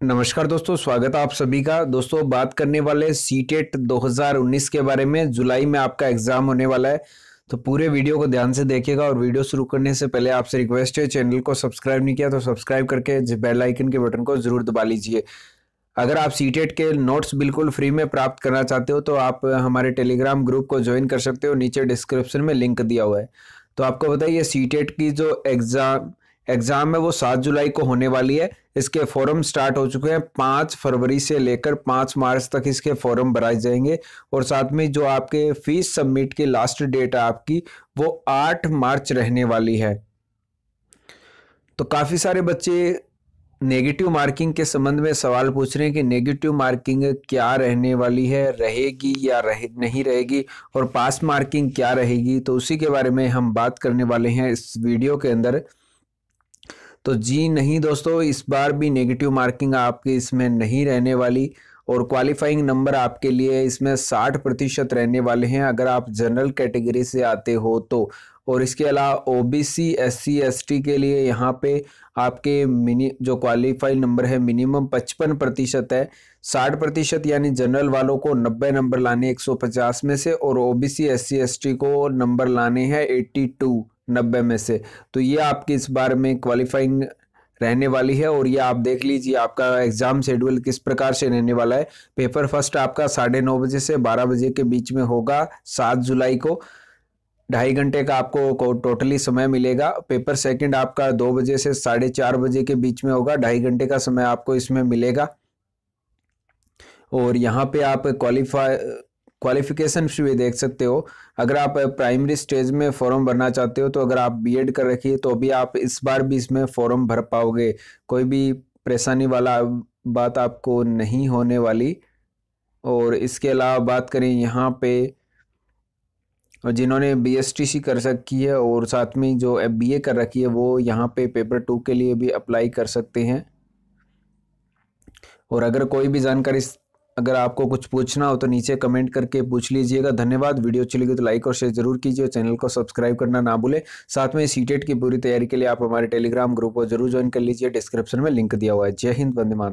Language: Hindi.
नमस्कार दोस्तों, स्वागत है आप सभी का। दोस्तों, बात करने वाले सी टेट दो हज़ार उन्नीस के बारे में। जुलाई में आपका एग्ज़ाम होने वाला है तो पूरे वीडियो को ध्यान से देखिएगा और वीडियो शुरू करने से पहले आपसे रिक्वेस्ट है चैनल को सब्सक्राइब नहीं किया तो सब्सक्राइब करके बेल आइकन के बटन को ज़रूर दबा लीजिए। अगर आप सी टेट के नोट्स बिल्कुल फ्री में प्राप्त करना चाहते हो तो आप हमारे टेलीग्राम ग्रुप को ज्वाइन कर सकते हो। नीचे डिस्क्रिप्शन में लिंक दिया हुआ है। तो आपको बताइए सी टेट की जो एग्ज़ाम एग्ज़ाम है वो सात जुलाई को होने वाली है। इसके फॉर्म स्टार्ट हो चुके हैं पाँच फरवरी से लेकर पाँच मार्च तक इसके फॉर्म भराए जाएँगे। और साथ में जो आपके फ़ीस सबमिट की लास्ट डेट है आपकी, वो आठ मार्च रहने वाली है। तो काफ़ी सारे बच्चे नेगेटिव मार्किंग के संबंध में सवाल पूछ रहे हैं कि नेगेटिव मार्किंग क्या रहने वाली है, रहेगी या रहे, नहीं रहेगी और पास मार्किंग क्या रहेगी? तो उसी के बारे में हम बात करने वाले हैं इस वीडियो के अंदर। तो जी नहीं दोस्तों, इस बार भी नेगेटिव मार्किंग आपके इसमें नहीं रहने वाली और क्वालिफाइंग नंबर आपके लिए इसमें साठ प्रतिशत रहने वाले हैं। अगर आप जनरल कैटेगरी से आते हो तो। और इसके अलावा O B C S C S T के लिए यहाँ पे आपके मिनी जो क्वालिफाइड नंबर है मिनिमम पचपन प्रतिशत है। साठ प्रतिशत यानी जनरल वालों को नब्बे नंबर लाने एक सौ पचास में से और O B C S C S T को नंबर लाने हैं एट्टी टू नब्बे में से। तो ये आपकी इस बार में क्वालिफाइंग रहने वाली है और ये आप देख लीजिए आपका एग्ज़ाम शेड्यूल किस प्रकार से रहने वाला है। पेपर फ़र्स्ट आपका साढ़े नौ बजे से बारह बजे के बीच में होगा सात जुलाई को। ढाई घंटे का आपको टोटली समय मिलेगा। पेपर सेकंड आपका दो बजे से साढ़े चार बजे के बीच में होगा। ढाई घंटे का समय आपको इसमें मिलेगा। और यहाँ पे आप क्वालिफाई क्वालिफिकेशन भी देख सकते हो। अगर आप प्राइमरी स्टेज में फॉर्म भरना चाहते हो तो अगर आप बीएड कर रखिए तो अभी आप इस बार भी इसमें फॉर्म भर पाओगे। कोई भी परेशानी वाला बात आपको नहीं होने वाली। और इसके अलावा बात करें यहाँ पे, जिन्होंने बी एस टी सी कर रखी है, और साथ में जो बी ए कर रखी है, वो यहाँ पे पेपर टू के लिए भी अप्लाई कर सकते हैं। और अगर कोई भी जानकारी अगर आपको कुछ पूछना हो तो नीचे कमेंट करके पूछ लीजिएगा। धन्यवाद। वीडियो अच्छी लगी तो लाइक और शेयर ज़रूर कीजिए। चैनल को सब्सक्राइब करना ना भूले। साथ में सीटेट की पूरी तैयारी के लिए आप हमारे टेलीग्राम ग्रुप को ज़रूर ज्वाइन कर लीजिए। डिस्क्रिप्शन में लिंक दिया हुआ है। जय हिंद, वंदे मातरम।